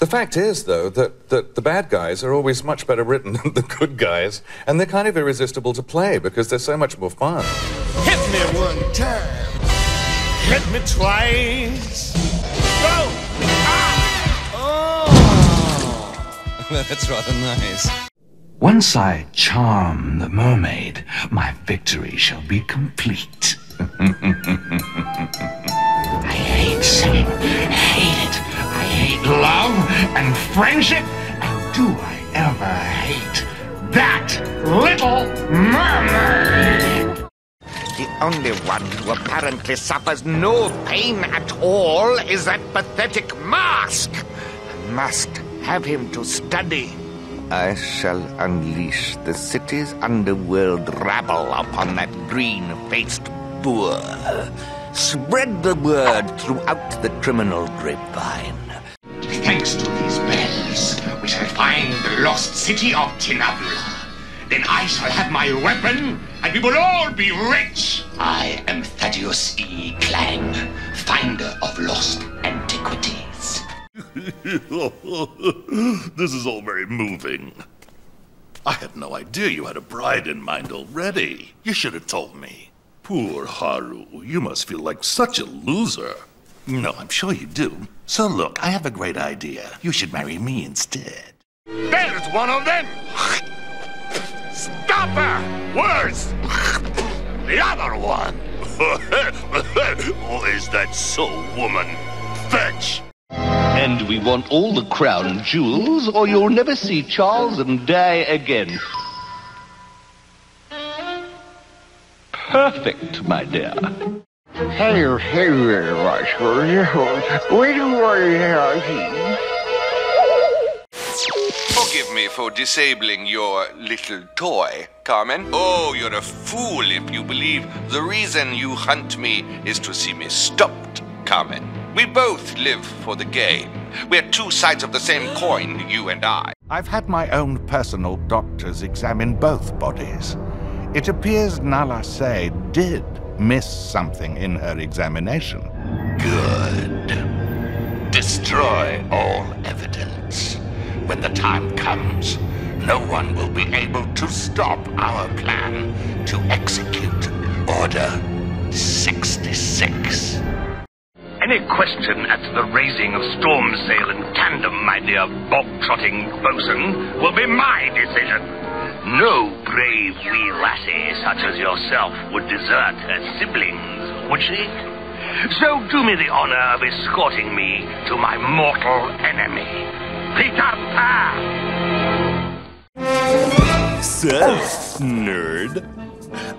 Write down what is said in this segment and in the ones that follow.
The fact is, though, that, that the bad guys are always much better written than the good guys, and they're kind of irresistible to play because they're so much more fun. Hit me one time. Hit me twice. Go! Ah! Oh! That's rather nice. Once I charm the mermaid, my victory shall be complete. I hate singing, I hate it. I hate love and friendship. And do I ever hate that little mermaid? The only one who apparently suffers no pain at all is that pathetic mask. I must have him to study. I shall unleash the city's underworld rabble upon that green-faced boor. Spread the word throughout the criminal grapevine. Thanks to these bells, we shall find the lost city of Tinabula. Then I shall have my weapon, and we will all be rich. I am Thaddeus E. Clang, finder of lost antiquities. this is all very moving. I had no idea you had a bride in mind already. You should have told me. Poor Haru, you must feel like such a loser. No, I'm sure you do. So look, I have a great idea. You should marry me instead. There's one of them! Stop her! Worse! The other one! oh, is that so, woman? Fetch! And we want all the crown jewels, or you'll never see Charles and Di again. Perfect, my dear. Hey, hey very much. Wait Forgive me for disabling your little toy, Carmen. Oh, you're a fool if you believe the reason you hunt me is to see me stopped, Carmen. We both live for the game. We're two sides of the same coin, you and I. I've had my own personal doctors examine both bodies. It appears Nala Se did miss something in her examination. Good. Destroy all evidence. When the time comes, no one will be able to stop our plan to execute Order 66. Any question as to the raising of storm sail in tandem, my dear bog-trotting bosun, will be my decision. No brave wee lassie such as yourself would desert her siblings, would she? So do me the honor of escorting me to my mortal enemy, Peter Pan! So, nerd,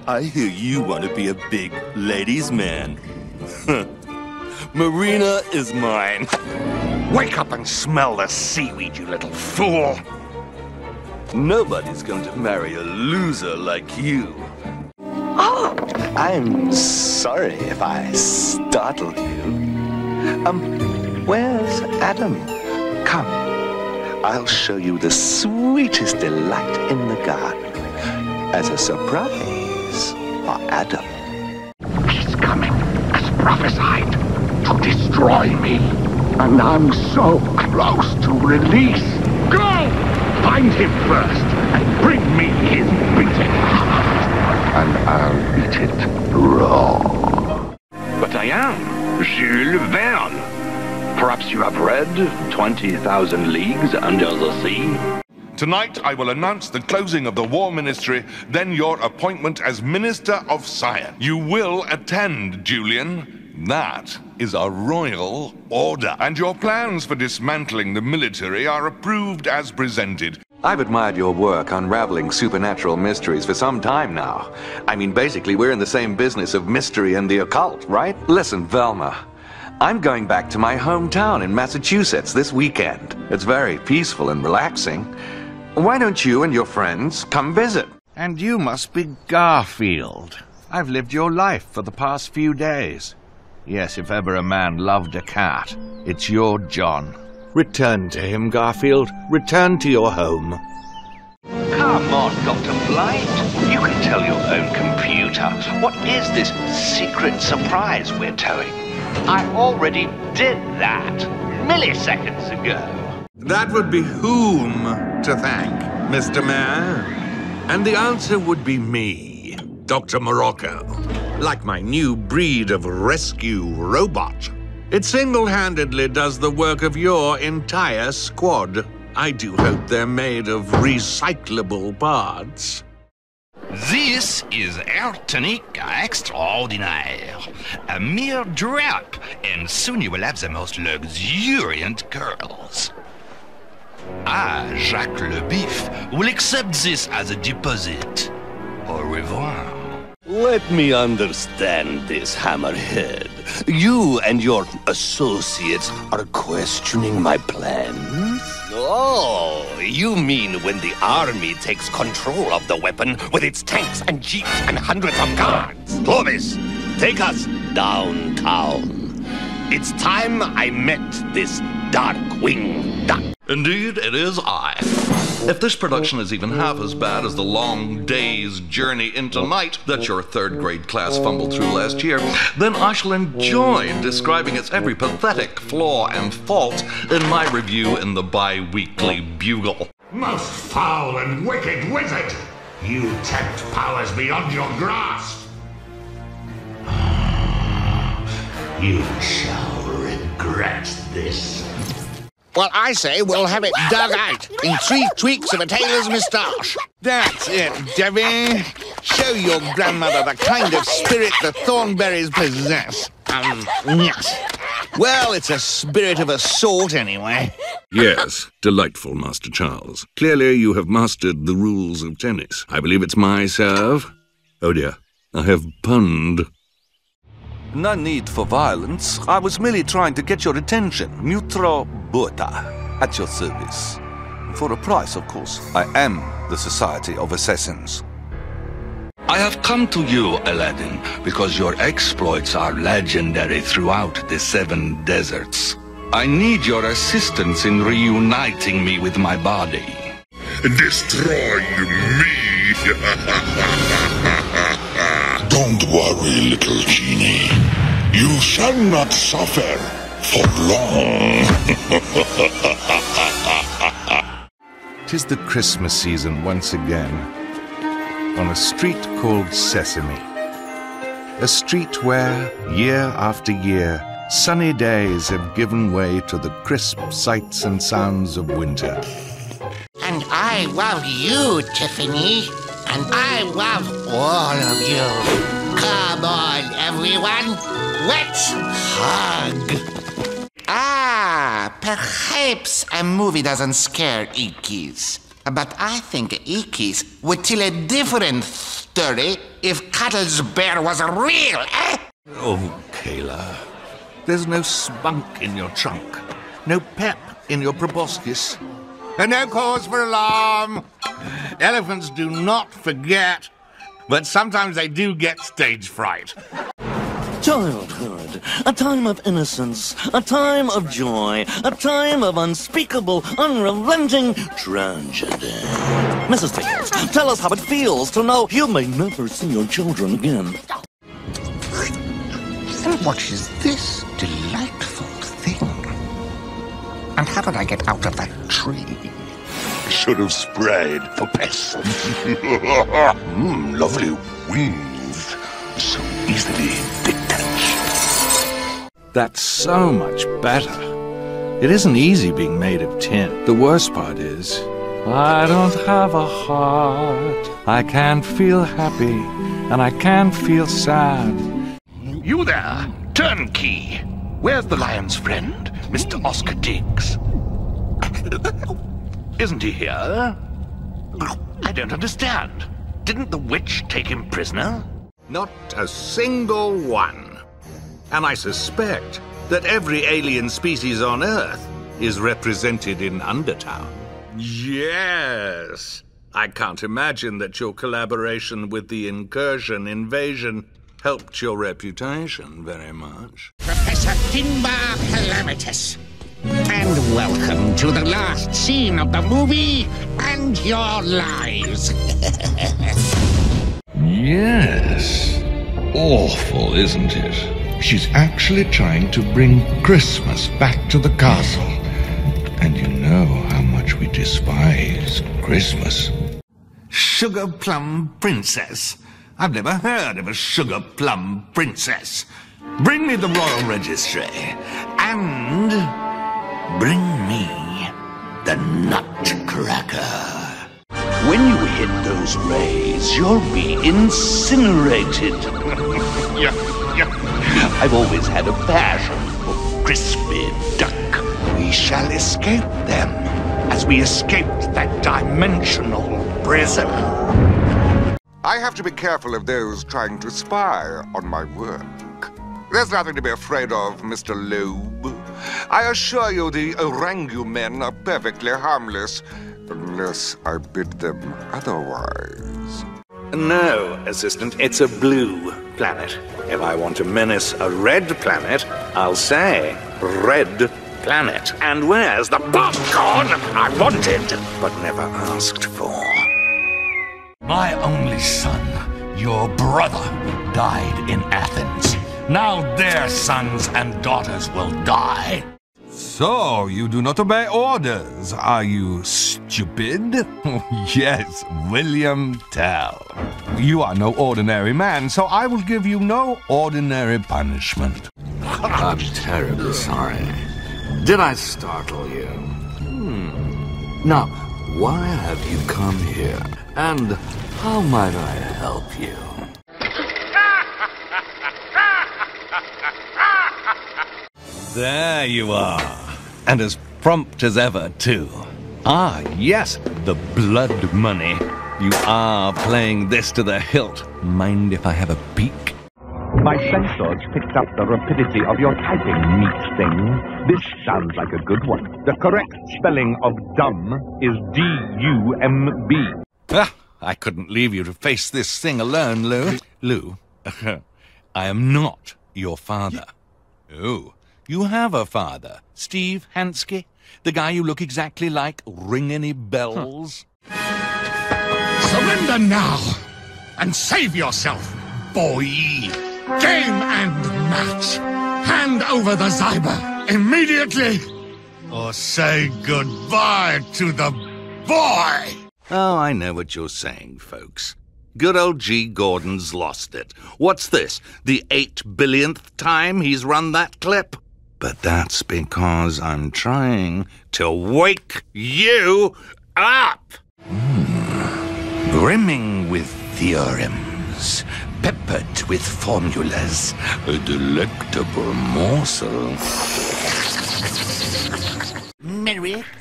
I hear you want to be a big ladies' man. Marina is mine. Wake up and smell the seaweed, you little fool! Nobody's going to marry a loser like you. Oh! I'm sorry if I startled you. Um, where's Adam? Come. I'll show you the sweetest delight in the garden. As a surprise for Adam. He's coming, as prophesied, to destroy me. And I'm so close to release. Go! Find him first and bring me his beating And I'll eat it raw. But I am Jules Verne. Perhaps you have read 20,000 Leagues Under the Sea? Tonight, I will announce the closing of the War Ministry, then your appointment as Minister of Science. You will attend, Julian. That is a royal order. And your plans for dismantling the military are approved as presented. I've admired your work unraveling supernatural mysteries for some time now. I mean, basically, we're in the same business of mystery and the occult, right? Listen, Velma. I'm going back to my hometown in Massachusetts this weekend. It's very peaceful and relaxing. Why don't you and your friends come visit? And you must be Garfield. I've lived your life for the past few days. Yes, if ever a man loved a cat, it's your John. Return to him, Garfield. Return to your home. Come on, Dr. Blight. You can tell your own computer. What is this secret surprise we're towing? I already did that milliseconds ago. That would be whom to thank, Mr. Mayor? And the answer would be me, Dr. Morocco, like my new breed of rescue robot. It single-handedly does the work of your entire squad. I do hope they're made of recyclable parts. This is Tonique Extraordinaire. A mere drop, and soon you will have the most luxuriant curls. Ah, Jacques Le Bif, will accept this as a deposit. Au revoir. Let me understand this, Hammerhead. You and your associates are questioning my plans? Oh, you mean when the army takes control of the weapon with its tanks and jeeps and hundreds of guards? Clovis, take us downtown. It's time I met this Darkwing Duck. Indeed, it is I. If this production is even half as bad as the long day's journey into night that your third grade class fumbled through last year, then I shall enjoy describing its every pathetic flaw and fault in my review in the bi weekly Bugle. Most foul and wicked wizard! You tempt powers beyond your grasp! You shall regret this. Well, I say we'll have it dug out in three tweaks of a tailor's moustache. That's it, Debbie. Show your grandmother the kind of spirit the Thornberrys possess. Um, yes. Well, it's a spirit of a sort, anyway. Yes, delightful, Master Charles. Clearly you have mastered the rules of tennis. I believe it's my serve. Oh dear, I have punned. No need for violence. I was merely trying to get your attention. Mutro Burta, at your service. For a price, of course. I am the Society of Assassins. I have come to you, Aladdin, because your exploits are legendary throughout the seven deserts. I need your assistance in reuniting me with my body. Destroy me! Don't worry, little genie. You shall not suffer for long. Tis the Christmas season once again. On a street called Sesame. A street where, year after year, sunny days have given way to the crisp sights and sounds of winter. And I love you, Tiffany. And I love all of you. Come on, everyone. Let's hug. Ah, perhaps a movie doesn't scare Ickis. But I think Ickis would tell a different story if Cuddles Bear was real, eh? Oh, Kayla. There's no spunk in your trunk. No pep in your proboscis. And no cause for alarm. Elephants do not forget, but sometimes they do get stage fright. Childhood, a time of innocence, a time of joy, a time of unspeakable, unrelenting tragedy. Mrs. Tickles, tell us how it feels to know you may never see your children again. And what is this how did I get out of that tree? Should have sprayed for pests. mm, lovely wings. So easily detached. That's so much better. It isn't easy being made of tin. The worst part is, I don't have a heart. I can't feel happy, and I can't feel sad. You there, turnkey. Where's the lion's friend, Mr. Oscar Diggs? Isn't he here? I don't understand. Didn't the witch take him prisoner? Not a single one. And I suspect that every alien species on Earth is represented in Undertown. Yes. I can't imagine that your collaboration with the incursion invasion helped your reputation very much. Professor Finbar Calamitus. And welcome to the last scene of the movie and your lives. Yes. Awful, isn't it? She's actually trying to bring Christmas back to the castle. And you know, know how much we despise Christmas. Sugar Plum Princess? I've never heard of a Sugar Plum Princess. Bring me the Royal Registry. And bring me the Nutcracker. When you hit those rays, you'll be incinerated. Yeah, yeah. I've always had a passion for crispy duck. We shall escape them as we escaped that dimensional prison. I have to be careful of those trying to spy on my work. There's nothing to be afraid of, Mr. Loeb. I assure you the Orangu men are perfectly harmless, unless I bid them otherwise. No, Assistant, it's a blue planet. If I want to menace a red planet, I'll say red planet. And where's the popcorn I wanted, but never asked for? My only son, your brother, died in Athens. Now their sons and daughters will die. So, you do not obey orders. Are you stupid? yes, William Tell. You are no ordinary man, so I will give you no ordinary punishment. I'm terribly sorry. Did I startle you? Hmm. Now, why have you come here? And how might I help you? There you are. And as prompt as ever, too. Ah, yes, the blood money. You are playing this to the hilt. Mind if I have a peek? My sensors picked up the rapidity of your typing, neat thing. This sounds like a good one. The correct spelling of dumb is D-U-M-B. Ah, I couldn't leave you to face this thing alone, Lou. Lou, I am not your father. Oh, you have a father, Steve Hansky? The guy you look exactly like? Ring any bells? Surrender now and save yourself, boy. Game and match. Hand over the Zyber immediately, or say goodbye to the boy. Oh, I know what you're saying, folks. Good old G. Gordon's lost it. What's this? The eight billionth time he's run that clip? But that's because I'm trying to wake you up! Hmm. Brimming with theorems, peppered with formulas, a delectable morsel.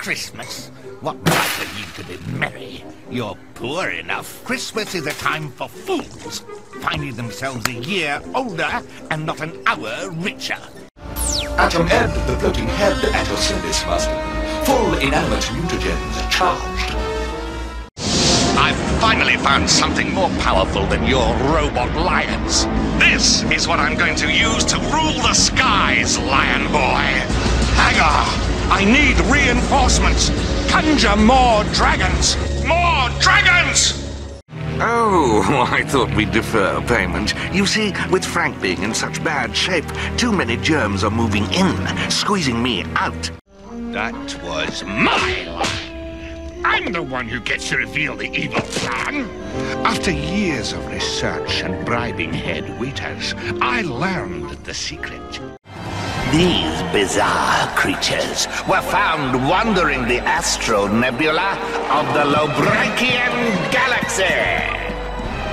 Christmas. What right are you to be merry? You're poor enough. Christmas is a time for fools, finding themselves a year older and not an hour richer. Atom Ed, the floating head at your service, Master. Full inanimate mutagens charged. I've finally found something more powerful than your robot lions. This is what I'm going to use to rule the skies, lion boy. Haggar, I need reinforcements. Conjure more dragons. More dragons! Oh, I thought we'd defer payment. You see, with Frank being in such bad shape, too many germs are moving in, squeezing me out. That was my line. I'm the one who gets to reveal the evil plan. After years of research and bribing head waiters, I learned the secret. These bizarre creatures were found wandering the Astro Nebula of the Lobranchian Galaxy.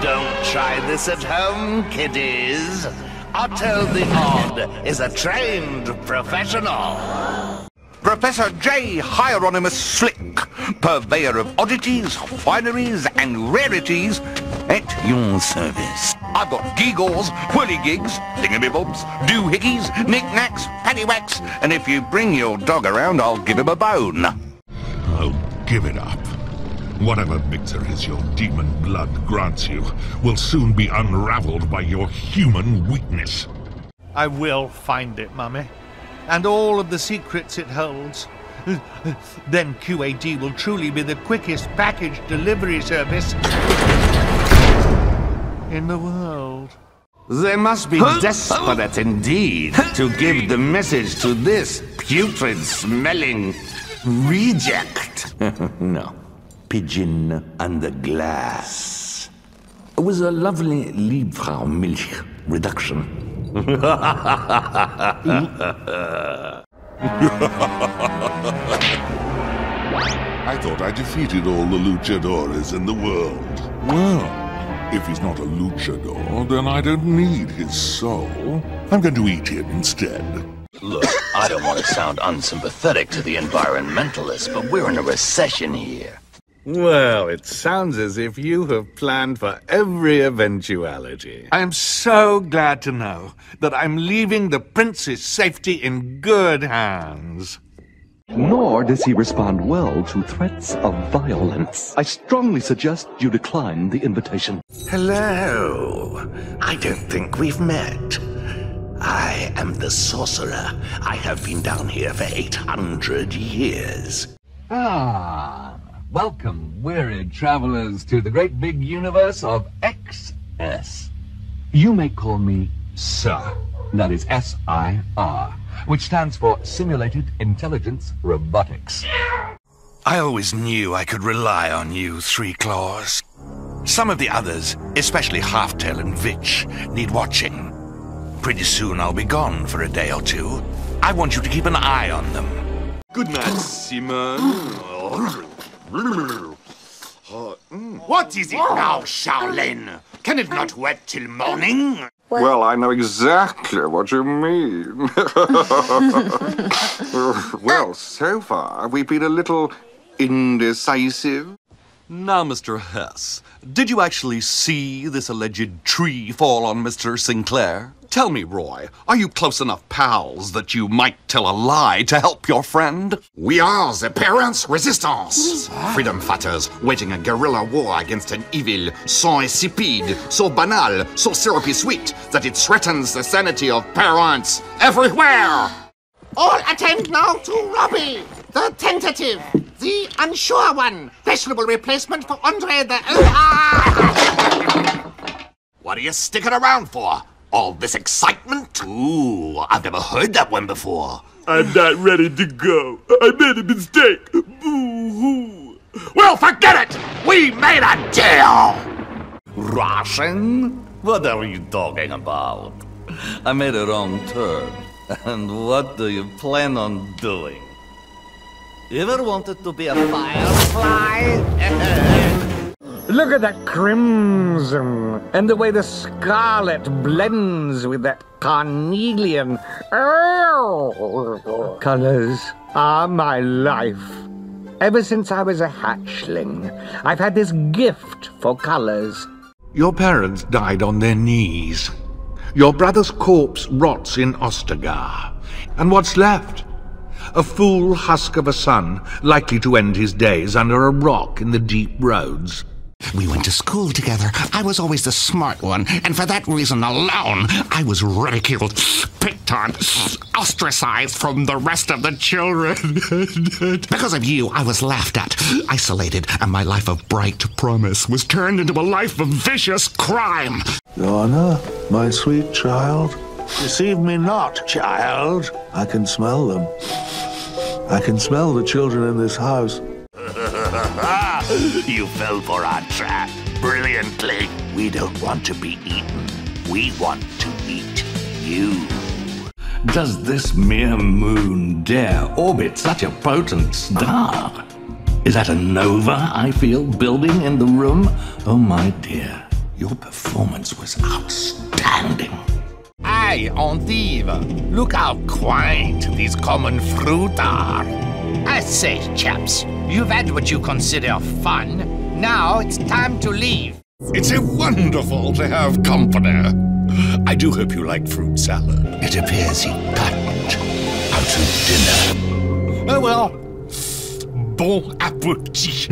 Don't try this at home, kiddies. Otto the Odd is a trained professional. Professor J. Hieronymus Slick, purveyor of oddities, fineries, and rarities, at your service. I've got gewgaws, whirligigs, thingamybobs, doohickeys, knickknacks, paddywhacks, and if you bring your dog around, I'll give him a bone. I'll give it up. Whatever victories your demon blood grants you will soon be unraveled by your human weakness. I will find it, Mummy. And all of the secrets it holds. Then QAD will truly be the quickest package delivery service in the world. They must be desperate indeed to give the message to this putrid smelling Reject. no. Pigeon under glass. It was a lovely Liebfraumilch reduction. I thought I defeated all the luchadores in the world. Well, if he's not a luchador, then I don't need his soul. I'm going to eat him instead. Look, I don't want to sound unsympathetic to the environmentalists, but we're in a recession here. Well, it sounds as if you have planned for every eventuality. I am so glad to know that I'm leaving the prince's safety in good hands. Nor does he respond well to threats of violence. I strongly suggest you decline the invitation. Hello. I don't think we've met. I am the sorcerer. I have been down here for 800 years. Ah, welcome, wearied travelers, to the great big universe of XS. You may call me Sir. That is S-I-R, which stands for Simulated Intelligence Robotics. I always knew I could rely on you, Three Claws. Some of the others, especially Halftail and Vitch, need watching. Pretty soon I'll be gone for a day or two. I want you to keep an eye on them. Good night, Simon. What is it now, Shaolin? Can it not wait till morning? Well, I know exactly what you mean. well, so far, we've been a little indecisive. Now, Mr. Hess, did you actually see this alleged tree fall on Mr. Sinclair? Tell me, Roy, are you close enough pals that you might tell a lie to help your friend? We are the Parents Resistance. Freedom fighters waging a guerrilla war against an evil so insipid, so banal, so syrupy sweet that it threatens the sanity of parents everywhere. All attend now to Robbie, the tentative, the unsure one, fashionable replacement for Andre the. What are you sticking around for? All this excitement? Ooh, I've never heard that one before. I'm not ready to go. I made a mistake. Boo-hoo. Well, forget it! We made a deal! Russian? What are you talking about? I made a wrong turn. And what do you plan on doing? Ever wanted to be a firefly? Look at that crimson and the way the scarlet blends with that carnelian. Oh, colors are my life. Ever since I was a hatchling, I've had this gift for colors. Your parents died on their knees. Your brother's corpse rots in Ostagar. And what's left? A fool husk of a son, likely to end his days under a rock in the deep roads. We went to school together. I was always the smart one, and for that reason alone, I was ridiculed, picked on, ostracized from the rest of the children. because of you, I was laughed at, isolated, and my life of bright promise was turned into a life of vicious crime. Lorna, my sweet child, deceive me not, child. I can smell them. I can smell the children in this house. You fell for our trap brilliantly. We don't want to be eaten. We want to eat you. Does this mere moon dare orbit such a potent star? Is that a nova I feel building in the room? Oh, my dear, your performance was outstanding. Aye, Endive, look how quaint these common fruit are. I say, chaps, you've had what you consider fun. Now it's time to leave. It's a wonderful to have company. I do hope you like fruit salad. It appears he got out to dinner. Oh well. Bon appetit.